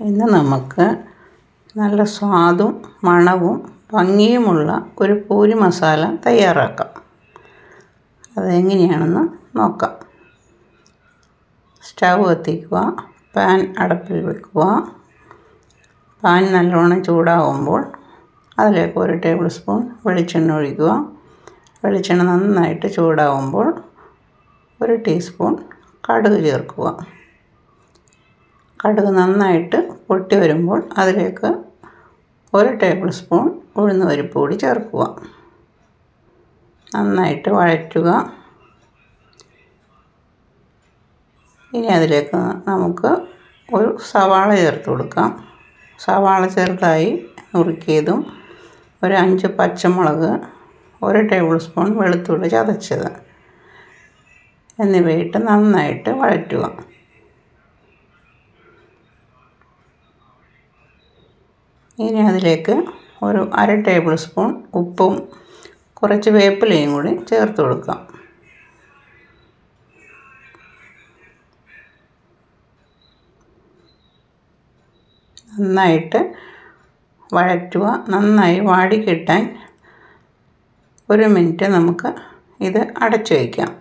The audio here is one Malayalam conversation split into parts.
ഇന്ന് നമുക്ക് നല്ല സ്വാദും മണവും ഭംഗിയുമുള്ള ഒരു പൂരി മസാല തയ്യാറാക്കാം. അതെങ്ങനെയാണെന്ന് നോക്കാം. സ്റ്റവ് കത്തിക്കുക പാൻ അടുപ്പിൽ വെക്കുക. പാൻ നല്ലോണം ചൂടാകുമ്പോൾ അതിലേക്ക് ഒരു ടേബിൾ സ്പൂൺ വെളിച്ചെണ്ണ ഒഴിക്കുക. വെളിച്ചെണ്ണ നന്നായിട്ട് ചൂടാകുമ്പോൾ ഒരു ടീസ്പൂൺ കടുക് ചേർക്കുക. കടുക് നന്നായിട്ട് പൊട്ടി വരുമ്പോൾ അതിലേക്ക് ഒരു ടേബിൾ സ്പൂൺ ഉഴുന്ന് പരിപ്പ് കൂടി ചേർക്കുക. നന്നായിട്ട് വഴറ്റുക. ഇനി അതിലേക്ക് നമുക്ക് ഒരു സവാള ചേർത്ത് കൊടുക്കാം. സവാള ചെറുതായി നുറുക്കിയതും ഒരു അഞ്ച് പച്ചമുളക് ഒരു ടേബിൾ സ്പൂൺ വെളുത്തുള്ളി ചതച്ചത്. എന്നിവയിട്ട് നന്നായിട്ട് വഴറ്റുക. ഇനി അതിലേക്ക് ഒരു അര ടേബിൾ സ്പൂൺ ഉപ്പും കുറച്ച് വേപ്പിലയും കൂടി ചേർത്ത് കൊടുക്കാം. നന്നായിട്ട് വഴറ്റുക നന്നായി വാടിക്കിട്ടാൻ ഒരു മിനിറ്റ് നമുക്ക് ഇത് അടച്ചു വയ്ക്കാം.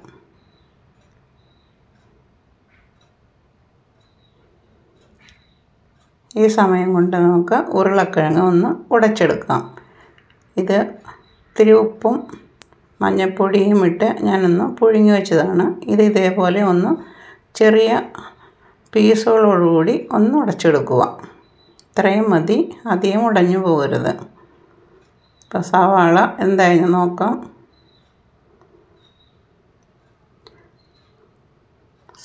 ഈ സമയം കൊണ്ട് നമുക്ക് ഉരുളക്കിഴങ്ങ് ഒന്ന് ഉടച്ചെടുക്കാം. ഇത് ഇത്തിരി ഉപ്പും മഞ്ഞൾപ്പൊടിയും ഇട്ട് ഞാനൊന്ന് പുഴുങ്ങി വെച്ചതാണ്. ഇത് ഇതേപോലെ ഒന്ന് ചെറിയ പീസുകളോടുകൂടി ഒന്ന് ഉടച്ചെടുക്കുക. ഇത്രയും മതി അധികം ഉടഞ്ഞു പോകരുത്. ഇപ്പം സവാള എന്തായാലും നോക്കാം.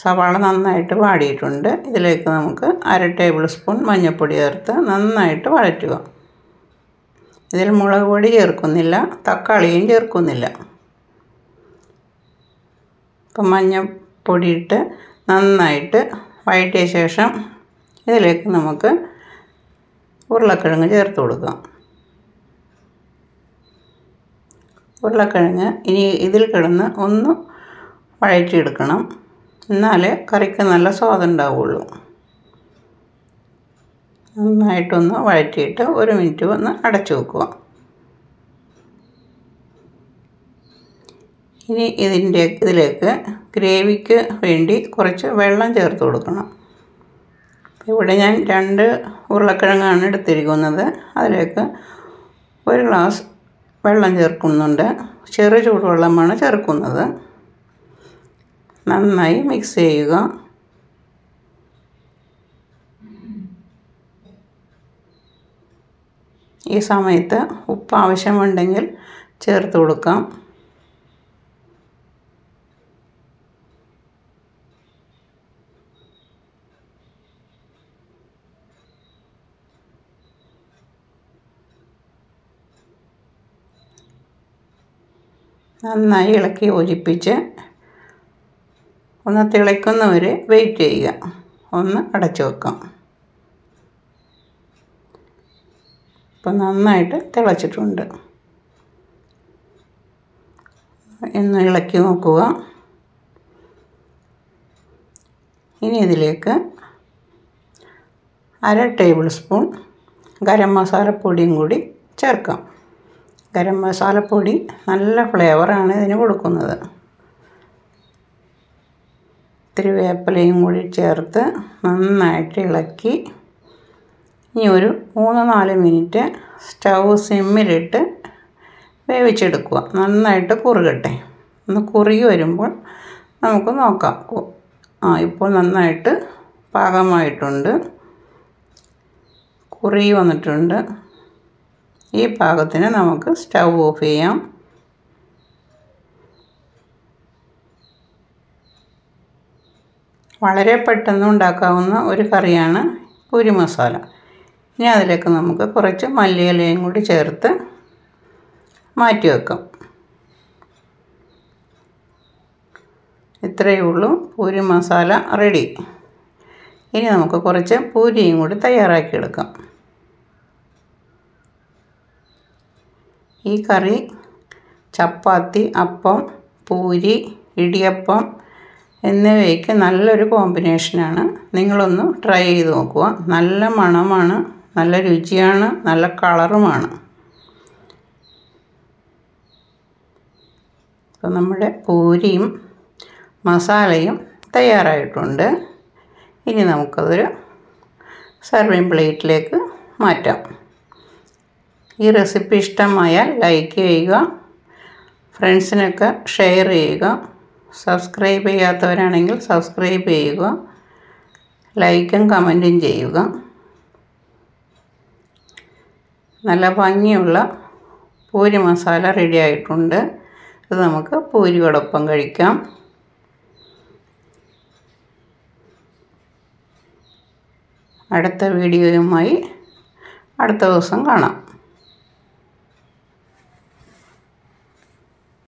സവാള നന്നായിട്ട് വാടിയിട്ടുണ്ട്. ഇതിലേക്ക് നമുക്ക് അര ടേബിൾ സ്പൂൺ മഞ്ഞൾപ്പൊടി ചേർത്ത് നന്നായിട്ട് വഴറ്റുക. ഇതിൽ മുളക് പൊടി ചേർക്കുന്നില്ല തക്കാളിയും ചേർക്കുന്നില്ല. ഇപ്പം മഞ്ഞൾപ്പൊടി ഇട്ട് നന്നായിട്ട് വഴറ്റിയ ശേഷം ഇതിലേക്ക് നമുക്ക് ഉരുളക്കിഴങ്ങ് ചേർത്ത് കൊടുക്കാം. ഉരുളക്കിഴങ്ങ് ഇനി ഇതിൽ കിടന്ന് ഒന്ന് വഴറ്റിയെടുക്കണം. എന്നാലേ കറിക്ക് നല്ല സ്വാദുണ്ടാവുള്ളൂ നന്നായിട്ടൊന്ന് വഴറ്റിയിട്ട് ഒരു മിനിറ്റ് ഒന്ന് അടച്ചു വെക്കുക. ഇനി ഇതിന്റെ ഇതിലേക്ക് ഗ്രേവിക്ക് വേണ്ടി കുറച്ച് വെള്ളം ചേർത്ത് കൊടുക്കണം. ഇവിടെ ഞാൻ രണ്ട് ഉരുളക്കിഴങ്ങാണ് എടുത്തിരിക്കുന്നത്. അതിലേക്ക് ഒരു ഗ്ലാസ് വെള്ളം ചേർക്കുന്നുണ്ട്. ചെറു ചൂടുവെള്ളമാണ് ചേർക്കുന്നത്. നന്നായി മിക്സ് ചെയ്യുക. ഈ സമയത്ത് ഉപ്പ് ആവശ്യമുണ്ടെങ്കിൽ ചേർത്ത് കൊടുക്കാം. നന്നായി ഇളക്കി യോജിപ്പിച്ച് ഒന്ന് തിളയ്ക്കുന്നവരെ വെയിറ്റ് ചെയ്യുക. ഒന്ന് അടച്ചു വെക്കാം. ഇപ്പം നന്നായിട്ട് തിളച്ചിട്ടുണ്ട്. ഒന്ന് ഇളക്കി നോക്കുക. ഇനി ഇതിലേക്ക് അര ടേബിൾ സ്പൂൺ ഗരം മസാലപ്പൊടിയും കൂടി ചേർക്കാം. ഗരം മസാലപ്പൊടി നല്ല ഫ്ലേവറാണ് ഇതിന് കൊടുക്കുന്നത്. ഇത്തിരി വേപ്പിലയും കൂടി ചേർത്ത് നന്നായിട്ട് ഇളക്കി ഇനി ഒരു മൂന്ന് നാല് മിനിറ്റ് സ്റ്റൗ സിമ്മിലിട്ട് വേവിച്ചെടുക്കുക. നന്നായിട്ട് കുറുകട്ടെ. ഒന്ന് കുറുകി വരുമ്പോൾ നമുക്ക് നോക്കാം. ആ ഇപ്പോൾ നന്നായിട്ട് പാകമായിട്ടുണ്ട്. കുറുകി വന്നിട്ടുണ്ട്. ഈ പാകത്തിന് നമുക്ക് സ്റ്റൗ ഓഫ് ചെയ്യാം. വളരെ പെട്ടെന്ന് ഉണ്ടാക്കാവുന്ന ഒരു കറിയാണ് പൂരി മസാല. ഇനി അതിലേക്ക് നമുക്ക് കുറച്ച് മല്ലിയിലയും കൂടി ചേർത്ത് മാറ്റി വെക്കാം. ഇത്രയേ ഉള്ളൂ പൂരി മസാല റെഡി. ഇനി നമുക്ക് കുറച്ച് പൂരിയും കൂടി തയ്യാറാക്കിയെടുക്കാം. ഈ കറി ചപ്പാത്തി അപ്പം പൂരി ഇടിയപ്പം എന്നിവയ്ക്ക് നല്ലൊരു കോമ്പിനേഷനാണ് നിങ്ങളൊന്ന് ട്രൈ ചെയ്ത് നോക്കുക. നല്ല മണമാണ് നല്ല രുചിയാണ് നല്ല കളറുമാണ് അപ്പോൾ നമ്മുടെ പൂരിയും മസാലയും തയ്യാറായിട്ടുണ്ട്. ഇനി നമുക്കതൊരു സർവിങ് പ്ലേറ്റിലേക്ക് മാറ്റാം. ഈ റെസിപ്പി ഇഷ്ടമായാൽ ലൈക്ക് ചെയ്യുക. ഫ്രണ്ട്സിനൊക്കെ ഷെയർ ചെയ്യുക. സബ്സ്ക്രൈബ് ചെയ്യാത്തവരാണെങ്കിൽ സബ്സ്ക്രൈബ് ചെയ്യുക. ലൈക്കും കമന്റും ചെയ്യുക. നല്ല ഭംഗിയുള്ള പൂരി മസാല റെഡി ആയിട്ടുണ്ട്. ഇത് നമുക്ക് പൂരിയോടൊപ്പം കഴിക്കാം. അടുത്ത വീഡിയോയുമായി അടുത്ത ദിവസം കാണാം.